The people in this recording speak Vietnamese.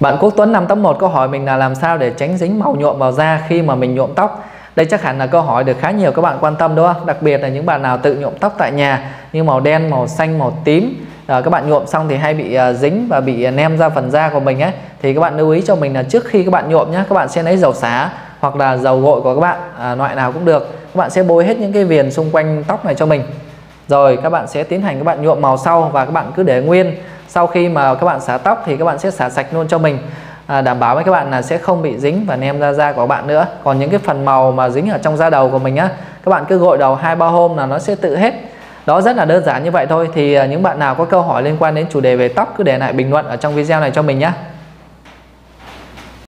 Bạn Quốc Tuấn 581 câu hỏi mình là làm sao để tránh dính màu nhuộm vào da khi mà mình nhuộm tóc. Đây chắc hẳn là câu hỏi được khá nhiều các bạn quan tâm đúng không? Đặc biệt là những bạn nào tự nhuộm tóc tại nhà như màu đen, màu xanh, màu tím. À, các bạn nhuộm xong thì hay bị à, dính và bị ờ, nem ra phần da của mình ấy. Thì các bạn lưu ý cho mình là trước khi các bạn nhuộm nhé các bạn sẽ lấy dầu xả hoặc là dầu gội của các bạn à, loại nào cũng được. Các bạn sẽ bôi hết những cái viền xung quanh tóc này cho mình. Rồi các bạn sẽ tiến hành các bạn nhuộm màu sau và các bạn cứ để nguyên sau khi mà các bạn xả tóc thì các bạn sẽ xả sạch luôn cho mình. À, đảm bảo với các bạn là sẽ không bị dính và nem ra da của các bạn nữa. Còn những cái phần màu mà dính ở trong da đầu của mình á các bạn cứ gội đầu hai ba hôm là nó sẽ tự hết. Đó rất là đơn giản như vậy thôi. Thì à, những bạn nào có câu hỏi liên quan đến chủ đề về tóc cứ để lại bình luận ở trong video này cho mình nhé